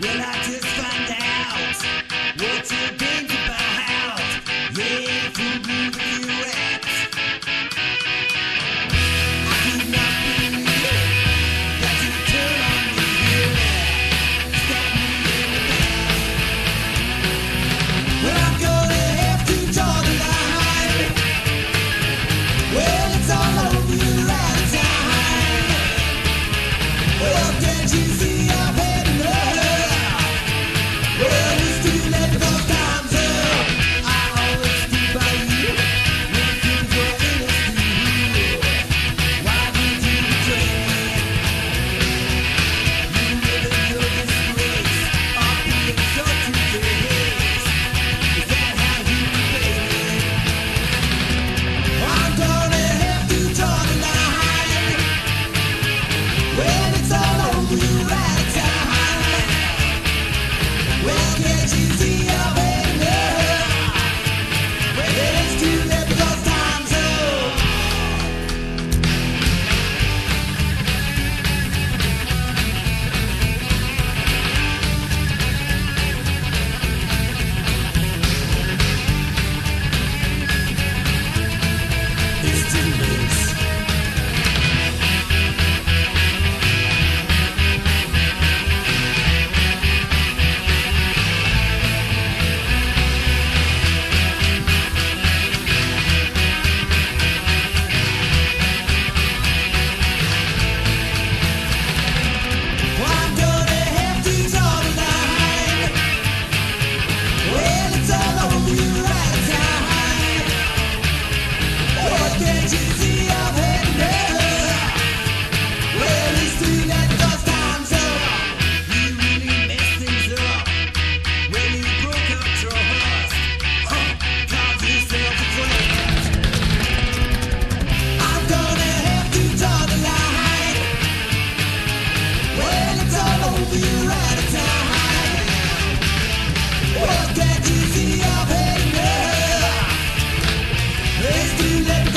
Well, I just find out student